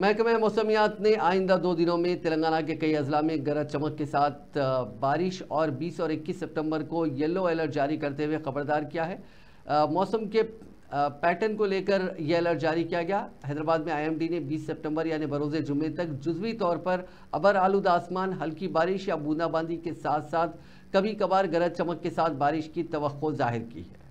महकमे मौसमियात ने आइंदा दो दिनों में तेलंगाना के कई अजला में गरज चमक के साथ बारिश और 20 और 21 सितंबर को येलो अलर्ट जारी करते हुए खबरदार किया है। मौसम के पैटर्न को लेकर यह अलर्ट जारी किया गया। हैदराबाद में आईएमडी ने 20 सितंबर यानी बरोज़ जुमे तक जुजवी तौर पर अबर आलूद आसमान, हल्की बारिश या बूंदाबांदी के साथ साथ कभी कभार गरज चमक के साथ बारिश की तो ज़ाहिर की है।